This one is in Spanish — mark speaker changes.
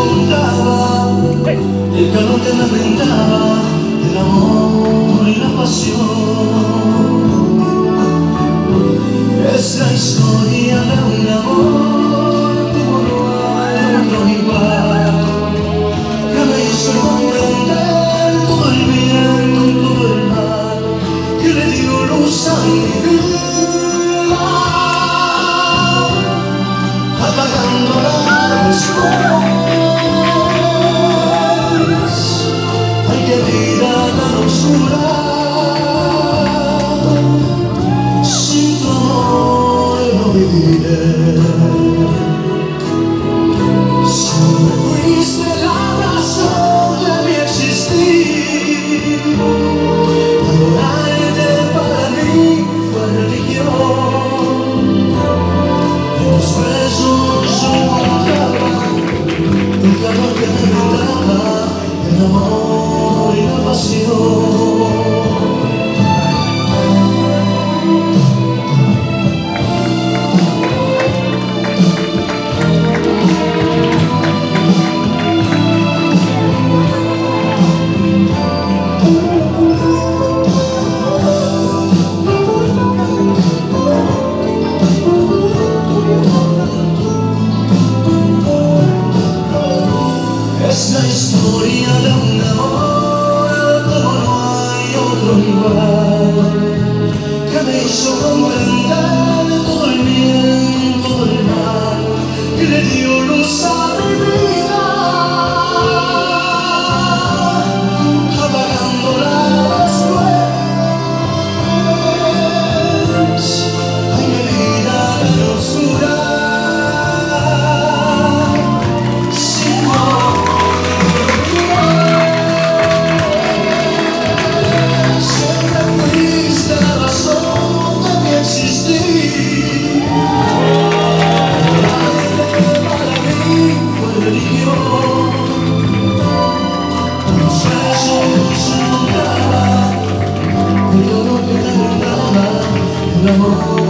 Speaker 1: importaba El calor que me brindaba El amor y la pasión. Es historia de un the história da Oh